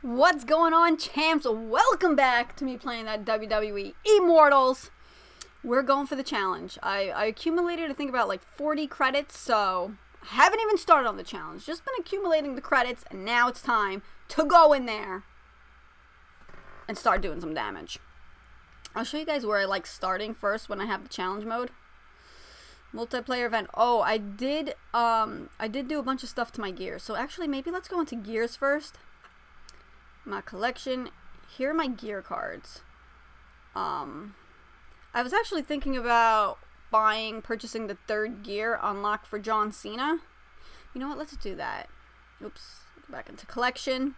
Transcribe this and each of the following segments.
What's going on, champs? Welcome back to me playing that WWE Immortals. We're going for the challenge. I, I accumulated, I think, about like 40 credits, so I haven't even started on the challenge. Just been accumulating the credits, and now it's time to go in there and start doing some damage. I'll show you guys where I like starting first when I have the challenge mode. Multiplayer event. Oh, I did um I did do a bunch of stuff to my gear. So actually maybe let's go into gears first my collection. Here are my gear cards. Um, I was actually thinking about buying, purchasing the third gear unlock for John Cena. You know what? Let's do that. Oops. Go back into collection.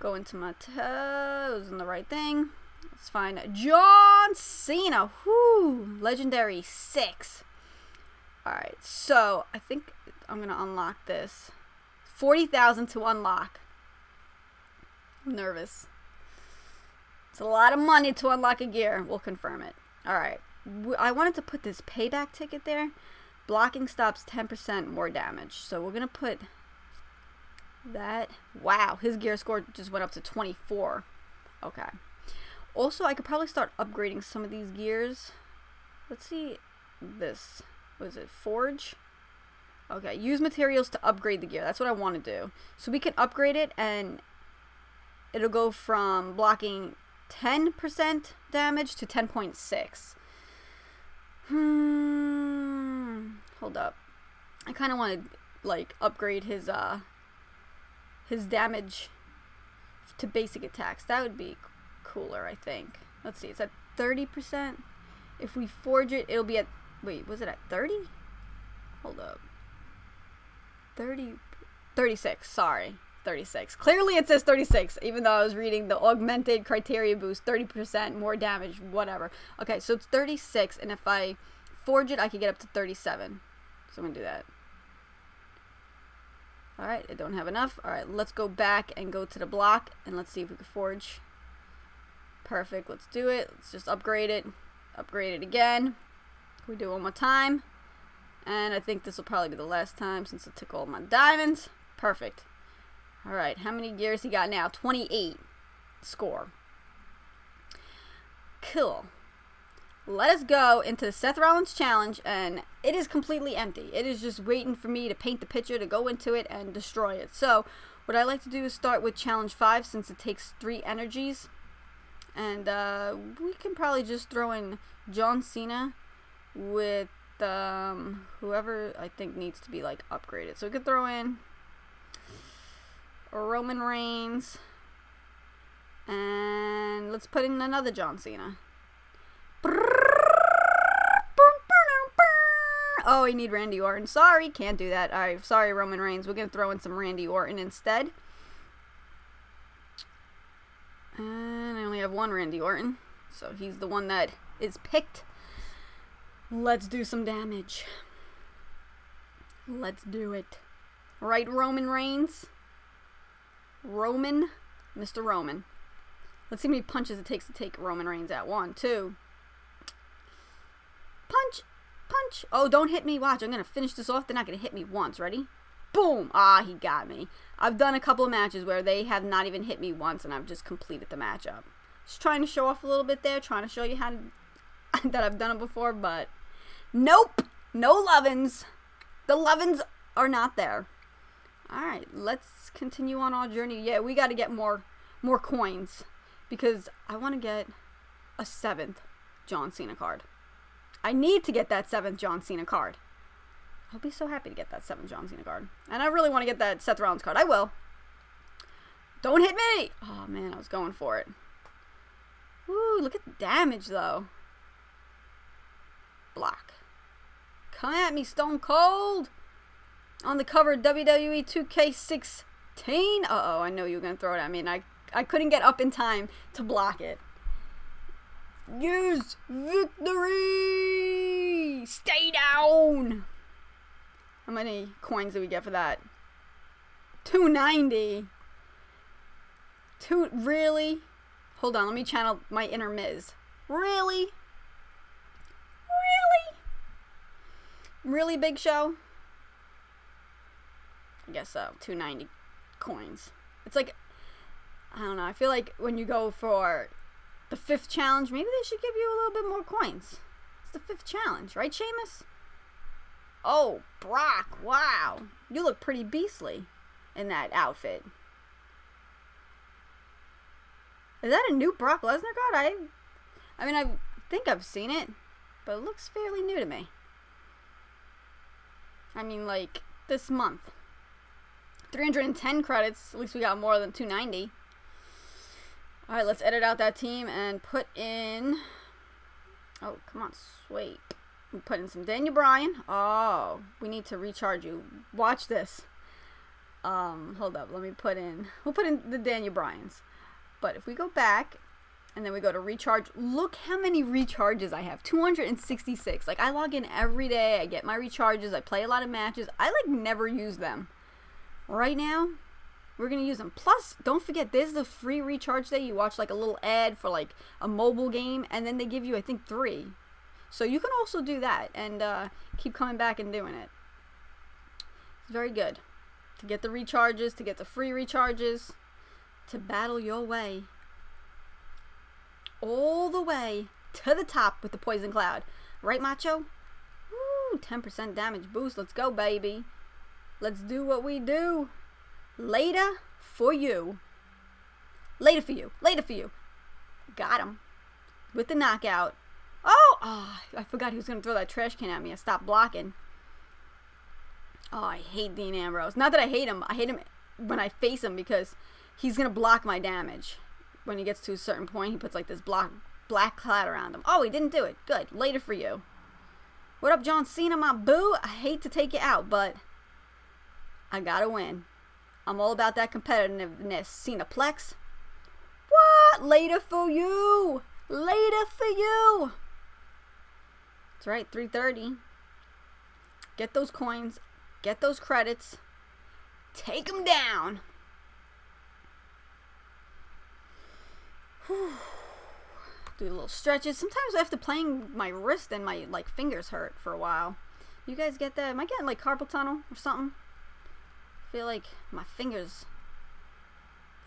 Go into my toes and the right thing. Let's find John Cena. Whoo! Legendary 6. Alright, so I think I'm going to unlock this. 40,000 to unlock. Nervous. It's a lot of money to unlock a gear. We'll confirm it. Alright. I wanted to put this payback ticket there. Blocking stops 10% more damage. So we're going to put that. Wow. His gear score just went up to 24. Okay. Also, I could probably start upgrading some of these gears. Let's see this. Was it? Forge? Okay, use materials to upgrade the gear. That's what I want to do. So we can upgrade it and it'll go from blocking 10% damage to 10.6. Hmm. Hold up. I kind of want to like upgrade his uh his damage to basic attacks. That would be cooler, I think. Let's see. It's at 30%. If we forge it, it'll be at wait, was it at 30? Hold up. 30 36, sorry. 36. Clearly it says 36, even though I was reading the augmented criteria boost, 30% more damage, whatever. Okay, so it's 36, and if I forge it, I could get up to 37. So I'm going to do that. Alright, I don't have enough. Alright, let's go back and go to the block, and let's see if we can forge. Perfect, let's do it. Let's just upgrade it. Upgrade it again. We do one more time. And I think this will probably be the last time since it took all my diamonds. Perfect. Alright, how many gears he got now? 28 score. Cool. Let us go into the Seth Rollins challenge, and it is completely empty. It is just waiting for me to paint the picture, to go into it, and destroy it. So, what I like to do is start with challenge 5, since it takes 3 energies. And uh, we can probably just throw in John Cena with um, whoever I think needs to be like upgraded. So we could throw in Roman Reigns. And let's put in another John Cena. Oh, we need Randy Orton. Sorry, can't do that. Alright, sorry, Roman Reigns. We're going to throw in some Randy Orton instead. And I only have one Randy Orton. So he's the one that is picked. Let's do some damage. Let's do it. Right, Roman Reigns? Roman, Mr. Roman. Let's see how many punches it takes to take Roman Reigns out. One, two. Punch! Punch! Oh, don't hit me. Watch, I'm going to finish this off. They're not going to hit me once. Ready? Boom! Ah, he got me. I've done a couple of matches where they have not even hit me once, and I've just completed the matchup. Just trying to show off a little bit there, trying to show you how to, that I've done it before, but nope! No lovin's. The lovin's are not there. Alright, let's continue on our journey. Yeah, we got to get more more coins because I want to get a seventh John Cena card. I need to get that seventh John Cena card. I'll be so happy to get that seventh John Cena card. And I really want to get that Seth Rollins card. I will. Don't hit me! Oh man, I was going for it. Ooh, look at the damage though. Block. Come at me, Stone Cold! On the cover WWE 2K16. Uh-oh, I know you were going to throw it at me, and I, I couldn't get up in time to block it. Use victory! Stay down! How many coins did we get for that? 290. Two, really? Hold on, let me channel my inner Miz. Really? Really? Really, Big Show? I guess uh, so. 290 coins. It's like I don't know. I feel like when you go for the fifth challenge, maybe they should give you a little bit more coins. It's the fifth challenge, right, Sheamus? Oh, Brock, wow. You look pretty beastly in that outfit. Is that a new Brock Lesnar card? I, I mean, I think I've seen it, but it looks fairly new to me. I mean, like, this month. 310 credits. At least we got more than 290. Alright, let's edit out that team and put in... Oh, come on, sweet. We put in some Daniel Bryan. Oh, we need to recharge you. Watch this. Um, hold up. Let me put in... We'll put in the Daniel Bryans. But if we go back and then we go to recharge, look how many recharges I have. 266. Like, I log in every day. I get my recharges. I play a lot of matches. I, like, never use them. Right now, we're to use them. Plus, don't forget, there's the free recharge day. You watch, like, a little ad for, like, a mobile game. And then they give you, I think, three. So you can also do that and uh, keep coming back and doing it. It's very good. To get the recharges, to get the free recharges to battle your way all the way to the top with the poison cloud. Right, Macho? Woo, 10% damage boost. Let's go, baby. Let's do what we do. Later for you. Later for you. Later for you. Got him. With the knockout. Oh, oh I forgot he was going to throw that trash can at me. I stopped blocking. Oh, I hate Dean Ambrose. Not that I hate him. I hate him when I face him because he's gonna block my damage. When he gets to a certain point, he puts like this block black cloud around him. Oh, he didn't do it. Good. Later for you. What up, John Cena, my boo? I hate to take you out, but I gotta win. I'm all about that competitiveness. Cenaplex. What? Later for you. Later for you. That's right, 330. Get those coins. Get those credits. Take them down. Do a little stretches. Sometimes after playing, my wrist and my like fingers hurt for a while. You guys get that? Am I getting like carpal tunnel or something? Feel like my fingers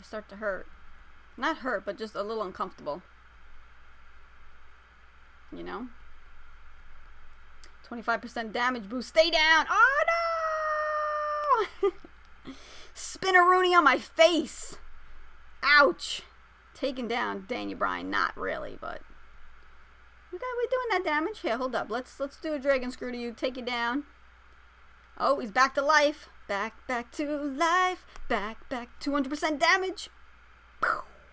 start to hurt. Not hurt, but just a little uncomfortable. You know? 25% damage boost. Stay down. Oh no! Spinaroonie on my face. Ouch taking down Daniel Bryan. Not really, but we got we doing that damage. Here, hold up. Let's let's do a dragon screw to you. Take you down. Oh, he's back to life. Back back to life. Back back 200% damage.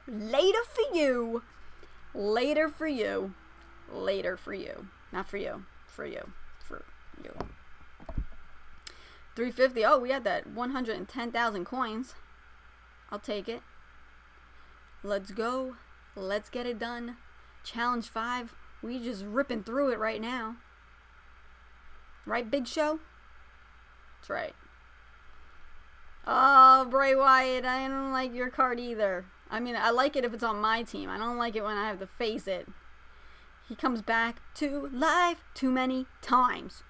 Later for you. Later for you. Later for you. Not for you. For you. For you. 350. Oh, we had that 110,000 coins. I'll take it. Let's go. Let's get it done. Challenge 5. We just ripping through it right now. Right, Big Show? That's right. Oh, Bray Wyatt, I don't like your card either. I mean, I like it if it's on my team. I don't like it when I have to face it. He comes back to life too many times.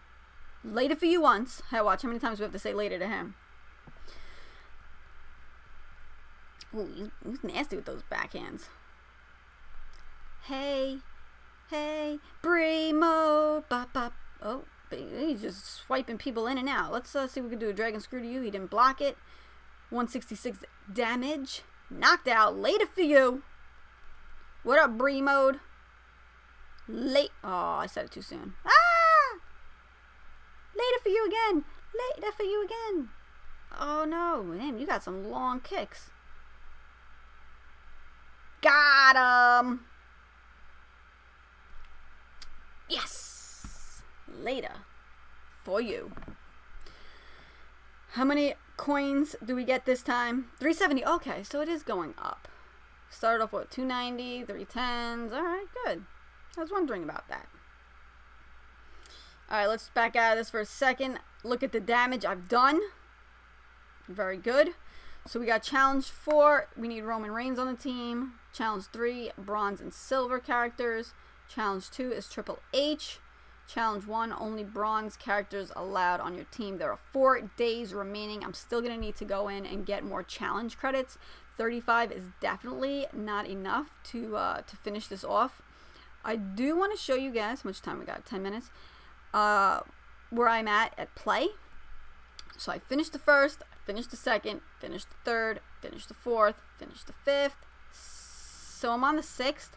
Later for you once. Hey, watch how many times we have to say later to him. Ooh, he's, nasty with those backhands. Hey, hey, Bremo, bop, bop. He's just swiping people in and out. Let's uh, see if we can do a dragon screw to you. He didn't block it. 166 damage. Knocked out. Later for you. What up, Bree mode? Late. Oh, I said it too soon. Ah! Later for you again. Later for you again. Oh no, man, you got some long kicks. Got him! Yes! Later. For you. How many coins do we get this time? 370. Okay, so it is going up. Started off with 290, 310s. Alright, good. I was wondering about that. Alright, let's back out of this for a second. Look at the damage I've done. Very good. So we got challenge four. We need Roman Reigns on the team. Challenge three, bronze and silver characters. Challenge two is Triple H. Challenge one, only bronze characters allowed on your team. There are four days remaining. I'm still going to need to go in and get more challenge credits. 35 is definitely not enough to uh, to finish this off. I do want to show you guys how much time we got. 10 minutes. Uh, where I'm at at play. So I finished the first, finished the second, finished the third, finished the fourth, finished the fifth. So I'm on the sixth,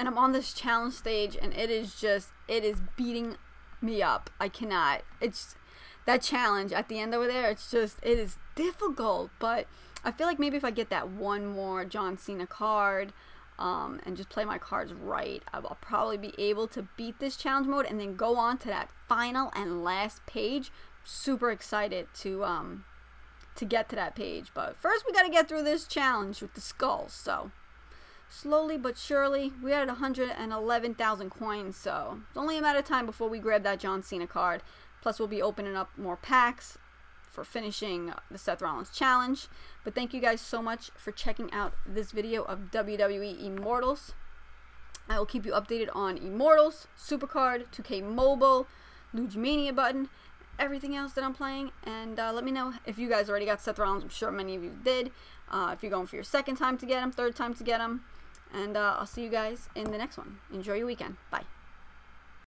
and I'm on this challenge stage, and it is just it is beating me up. I cannot. It's that challenge at the end over there. It's just it is difficult, but I feel like maybe if I get that one more John Cena card. Um, and just play my cards right, I'll probably be able to beat this challenge mode and then go on to that final and last page. Super excited to um, to get to that page, but first we got to get through this challenge with the skulls. So slowly but surely, we had 111,000 coins, so it's only a matter of time before we grab that John Cena card. Plus, we'll be opening up more packs for finishing the Seth Rollins challenge. But thank you guys so much for checking out this video of WWE Immortals. I will keep you updated on Immortals, Supercard, 2K Mobile, LugeMania button, everything else that I'm playing. And uh, let me know if you guys already got Seth Rollins. I'm sure many of you did. Uh, if you're going for your second time to get him, third time to get him. And uh, I'll see you guys in the next one. Enjoy your weekend. Bye.